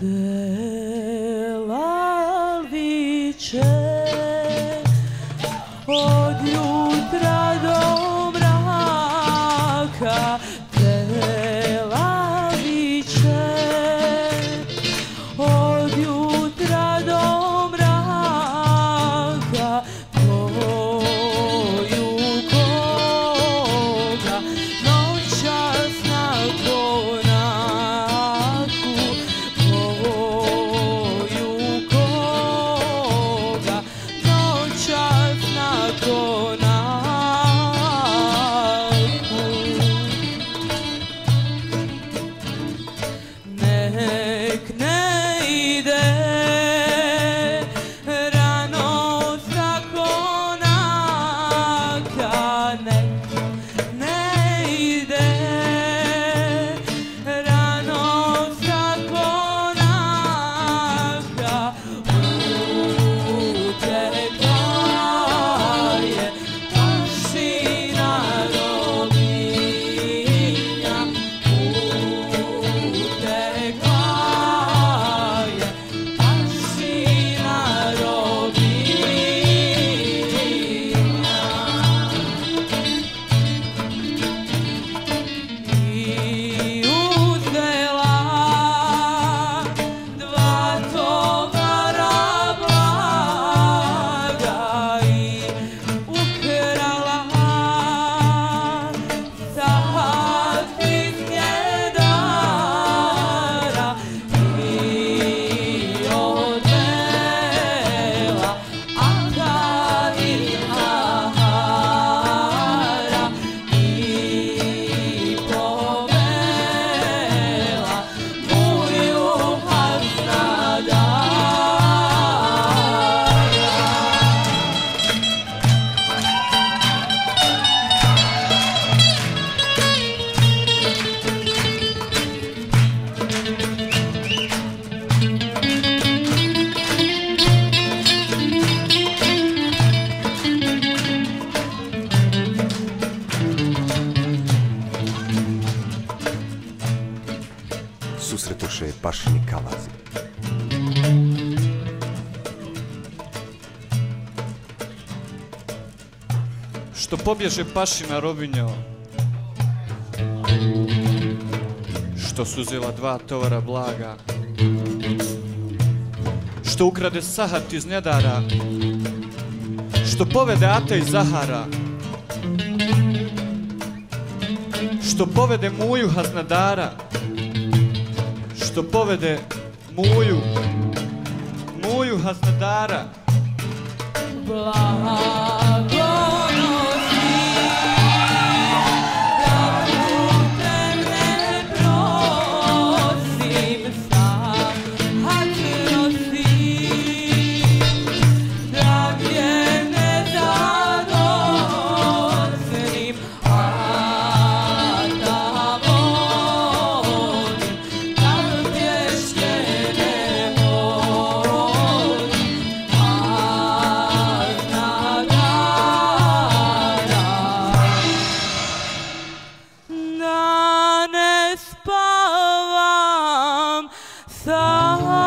Tel Aviv. Susretoše je pašni. Što pobježe pašina robinjo? Što suzila dva tovara blaga? Što ukrade sahat iz njedara Što povede Ata iz Zahara? Što povede Muju Haznadara Što povede Muju Muju Haznadara Blaga thought